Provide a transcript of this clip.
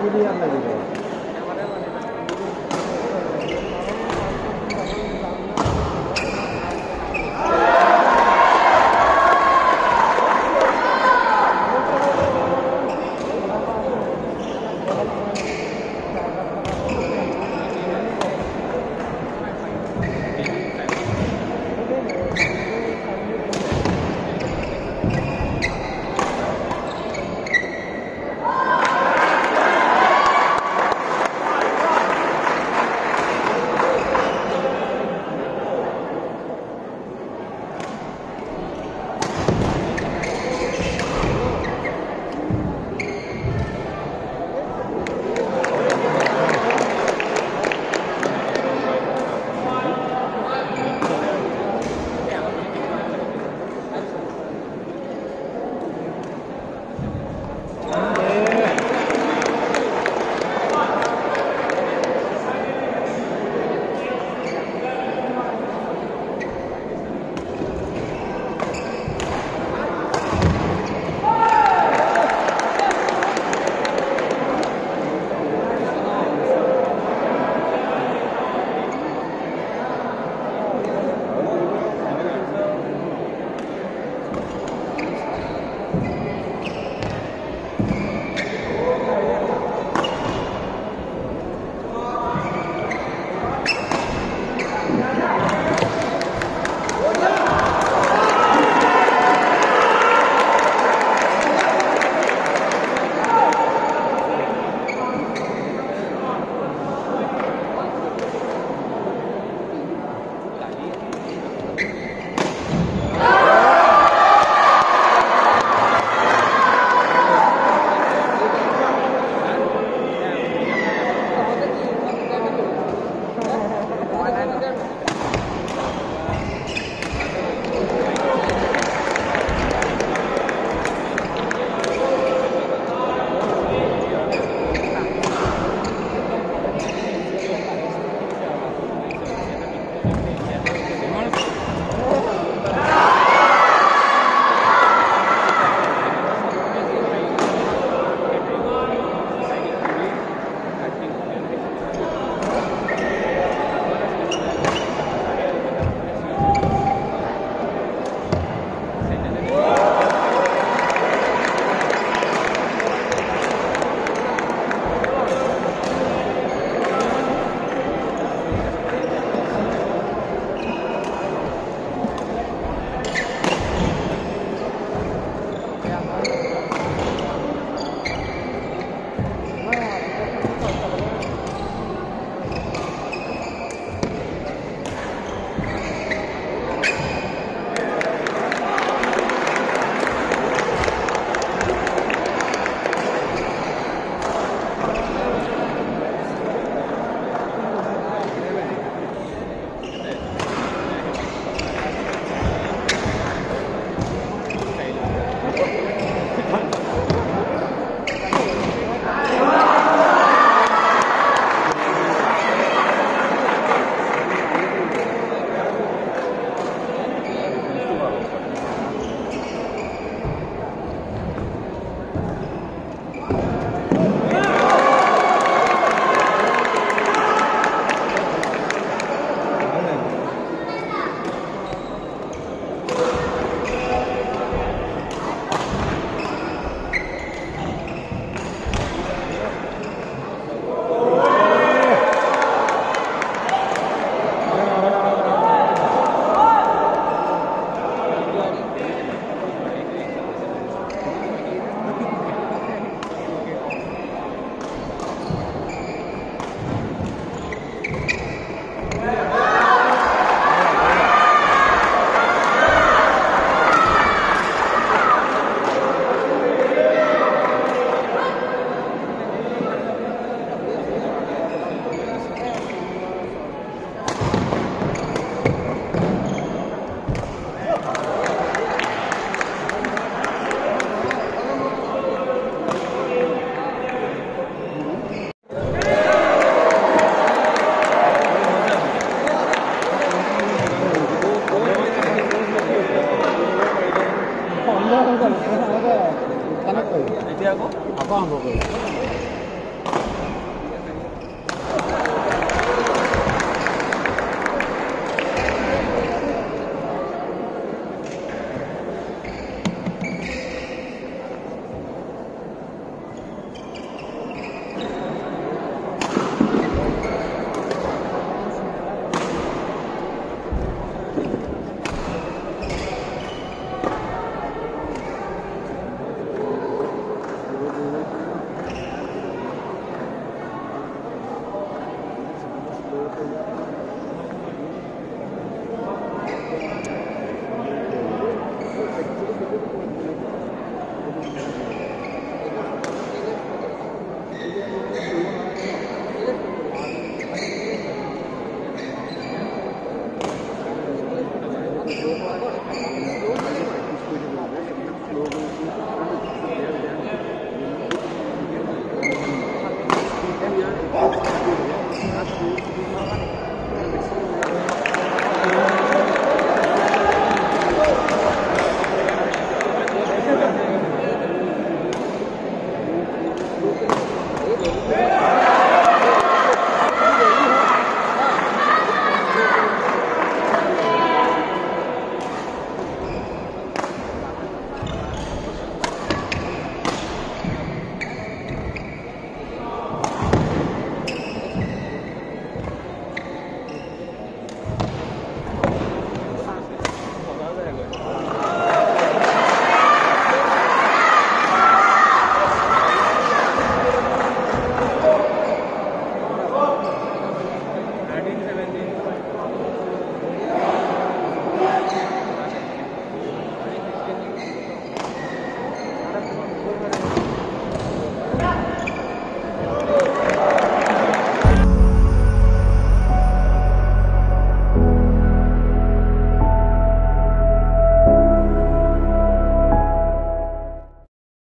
Ini yang.